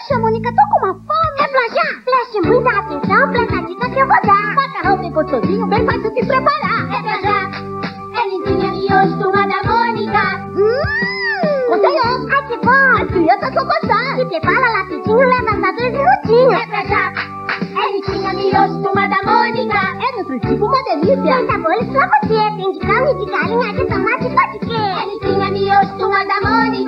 Poxa, Mônica, tô com uma fome. É pra já? Preste muita atenção, presta a dica que eu vou dar. Macarrão bem gostosinho, bem fácil de preparar. É pra já. É lentilha, miojo, turma da Mônica. Hum, Gostoso. Ai, que bom. As crianças vão gostar. Se prepara rapidinho, leva só dois minutinhos. É pra já. É lentilha, miojo, turma da Mônica. É nutritivo, uma delícia. Tem sabores pra você. Tem de carne, de galinha, de tomate, pode crer. É lentilha, miojo, turma da Mônica.